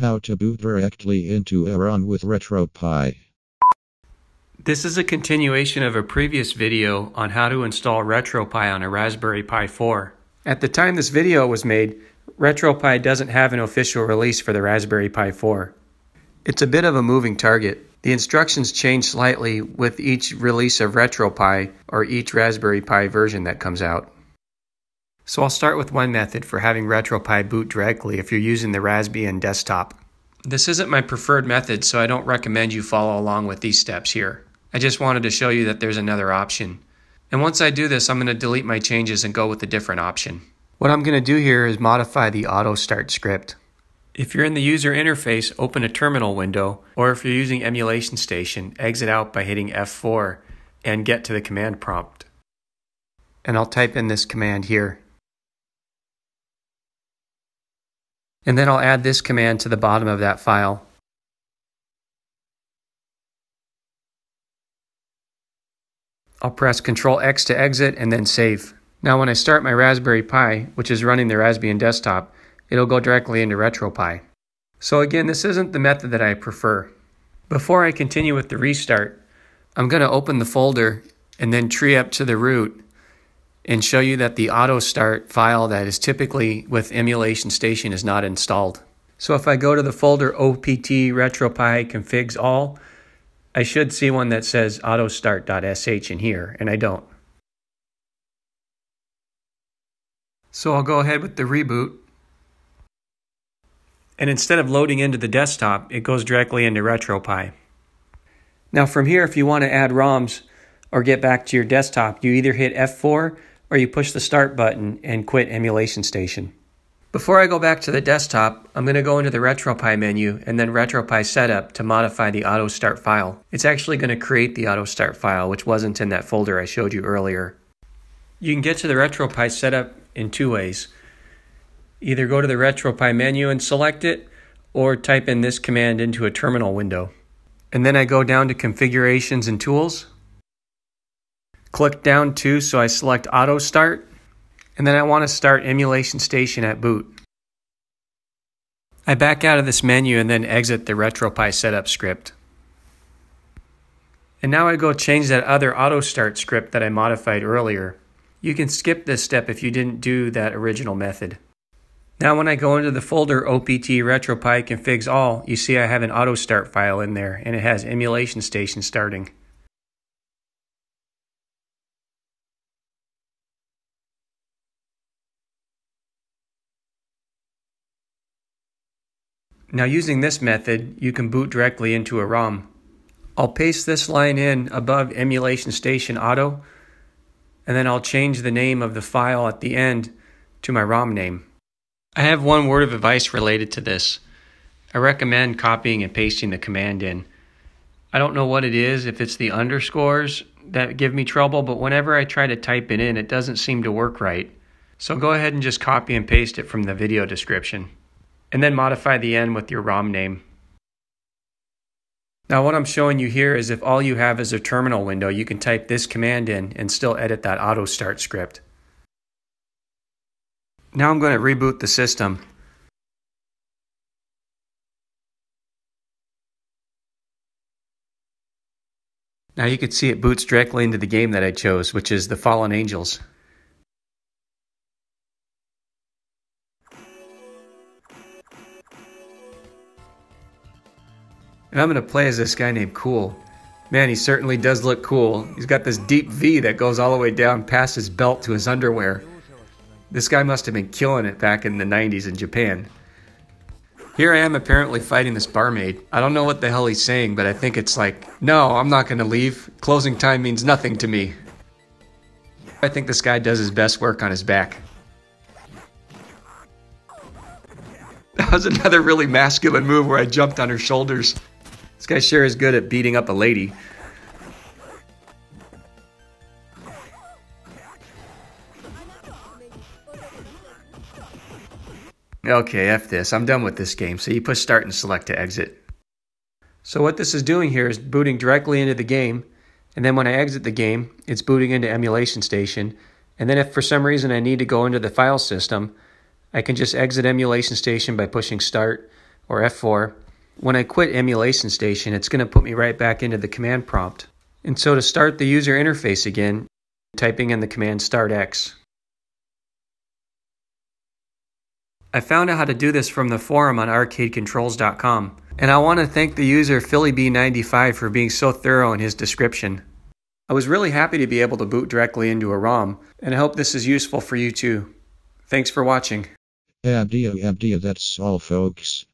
How to boot directly into ROM with RetroPie. This is a continuation of a previous video on how to install RetroPie on a Raspberry Pi 4. At the time this video was made, RetroPie doesn't have an official release for the Raspberry Pi 4. It's a bit of a moving target. The instructions change slightly with each release of RetroPie or each Raspberry Pi version that comes out. So I'll start with one method for having RetroPie boot directly if you're using the Raspbian desktop. This isn't my preferred method, so I don't recommend you follow along with these steps here. I just wanted to show you that there's another option. And once I do this, I'm going to delete my changes and go with a different option. What I'm going to do here is modify the auto start script. If you're in the user interface, open a terminal window, or if you're using Emulation Station, exit out by hitting F4 and get to the command prompt. And I'll type in this command here. And then I'll add this command to the bottom of that file. I'll press Ctrl X to exit and then save. Now when I start my Raspberry Pi, which is running the Raspbian desktop, it'll go directly into RetroPie. So again, this isn't the method that I prefer. Before I continue with the restart, I'm going to open the folder and then tree up to the root and show you that the auto start file that is typically with Emulation Station is not installed. So if I go to the folder opt retropie configs all, I should see one that says autostart.sh in here, and I don't. So I'll go ahead with the reboot. And instead of loading into the desktop, it goes directly into RetroPie. Now from here, if you want to add ROMs or get back to your desktop, you either hit F4 or you push the start button and quit Emulation Station. Before I go back to the desktop, I'm going to go into the RetroPie menu and then RetroPie Setup to modify the auto start file. It's actually going to create the auto start file, which wasn't in that folder I showed you earlier. You can get to the RetroPie Setup in two ways. Either go to the RetroPie menu and select it, or type in this command into a terminal window. And then I go down to Configurations and Tools, Click down to so I select auto start and then I want to start emulation station at boot. I back out of this menu and then exit the RetroPie setup script. And now I go change that other auto start script that I modified earlier. You can skip this step if you didn't do that original method. Now when I go into the folder opt retropie configs all, you see I have an auto start file in there and it has emulation station starting. Now using this method, you can boot directly into a ROM. I'll paste this line in above Emulation Station Auto, and then I'll change the name of the file at the end to my ROM name. I have one word of advice related to this. I recommend copying and pasting the command in. I don't know what it is, if it's the underscores that give me trouble, but whenever I try to type it in, it doesn't seem to work right. So go ahead and just copy and paste it from the video description and then modify the end with your ROM name. Now what I'm showing you here is if all you have is a terminal window, you can type this command in and still edit that auto start script. Now I'm going to reboot the system. Now you can see it boots directly into the game that I chose, which is the Fallen Angels. And I'm going to play as this guy named Cool. Man, he certainly does look cool. He's got this deep V that goes all the way down past his belt to his underwear. This guy must have been killing it back in the 90s in Japan. Here I am apparently fighting this barmaid. I don't know what the hell he's saying, but I think it's like, no, I'm not to leave. Closing time means nothing to me. I think this guy does his best work on his back. That was another really masculine move where I jumped on her shoulders. This guy sure is good at beating up a lady. Okay, F this. I'm done with this game. So you push start and select to exit. So what this is doing here is booting directly into the game. And then when I exit the game, it's booting into Emulation Station. And then if for some reason I need to go into the file system, I can just exit Emulation Station by pushing start or F4. When I quit Emulation Station, it's going to put me right back into the command prompt. And so to start the user interface again, typing in the command start X. I found out how to do this from the forum on arcadecontrols.com, and I want to thank the user PhillyB95 for being so thorough in his description. I was really happy to be able to boot directly into a ROM, and I hope this is useful for you too. Thanks for watching. Abdia, abdia, that's all folks.